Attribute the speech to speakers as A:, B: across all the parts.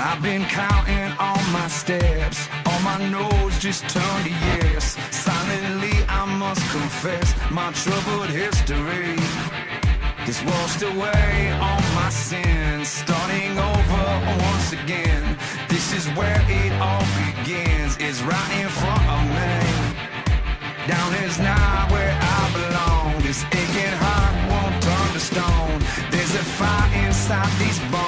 A: I've been counting all my steps. On my nose just turned to yes. Silently, I must confess my troubled history. This washed away all my sins, starting over once again. This is where it all begins. It's right in front of me. Down is not where I belong. This aching heart won't turn to stone. There's a fire inside these bones.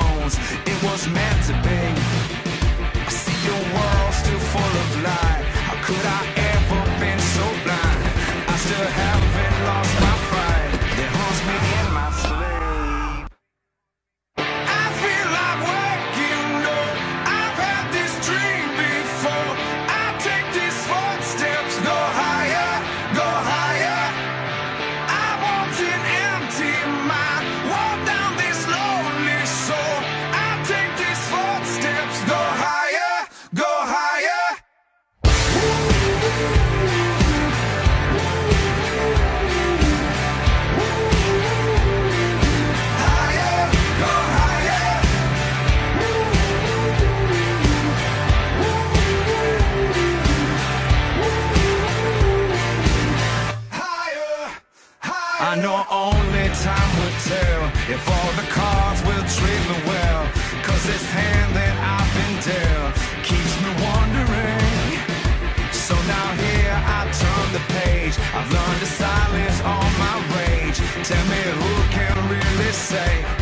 A: Know only time will tell if all the cards will treat me well. Cause this hand that I've been dealt keeps me wondering. So now here I turn the page. I've learned to silence all my rage. Tell me who can really say